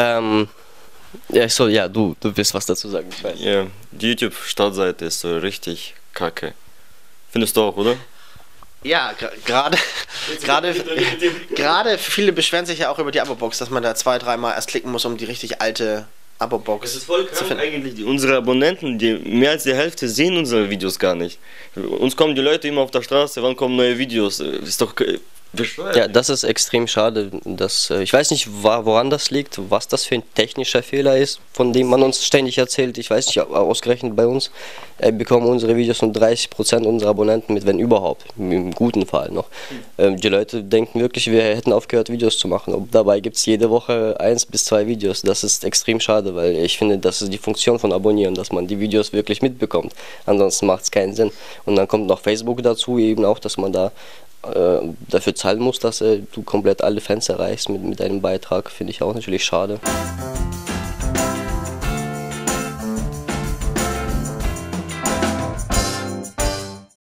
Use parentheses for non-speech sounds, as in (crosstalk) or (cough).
Ähm, ja, ich soll, ja, du, du wirst was dazu sagen. Ich weiß. Ja, die YouTube-Startseite ist so richtig kacke. Findest du auch, oder? Ja, gerade, (laughs) gerade, gerade viele beschweren sich ja auch über die Abo-Box, dass man da zwei, dreimal erst klicken muss, um die richtig alte Abo-Box Es ist voll zu krank finden. eigentlich. Die, unsere Abonnenten, die mehr als die Hälfte sehen unsere Videos gar nicht. Uns kommen die Leute immer auf der Straße, wann kommen neue Videos? Ist doch bescheuert. Ja, das ist extrem schade. Dass, äh, ich weiß nicht, woran das liegt, was das für ein technischer Fehler ist, von dem man uns ständig erzählt. Ich weiß nicht, ausgerechnet bei uns äh, bekommen unsere Videos nur 30% unserer Abonnenten mit, wenn überhaupt. Im guten Fall noch. Ähm, die Leute denken wirklich, wir hätten aufgehört, Videos zu machen. Und dabei gibt es jede Woche eins bis zwei Videos. Das ist extrem schade, weil ich finde, das ist die Funktion von Abonnieren, dass man die Videos wirklich mitbekommt. Ansonsten macht es keinen Sinn. Und dann kommt noch Facebook dazu, eben auch, dass man da dafür zahlen muss, dass äh, du komplett alle Fans erreichst mit, mit deinem Beitrag, finde ich auch natürlich schade.